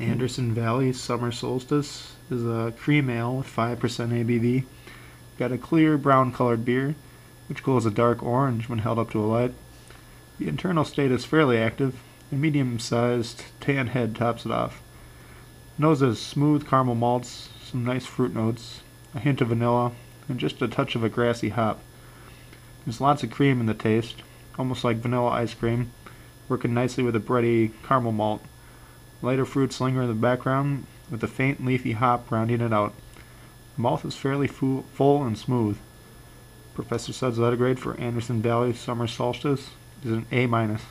Anderson Valley Summer Solstice is a cream ale with 5% ABV. Got a clear brown colored beer, which glows a dark orange when held up to a light. The internal state is fairly active. A medium sized tan head tops it off. Nose has smooth caramel malts, some nice fruit notes, a hint of vanilla, and just a touch of a grassy hop. There's lots of cream in the taste, almost like vanilla ice cream, working nicely with a bready caramel malt. Lighter fruits linger in the background, with a faint leafy hop rounding it out. The mouth is fairly fu- full and smooth. Professor Sudz letter grade for Anderson Valley Summer Solstice is an A minus.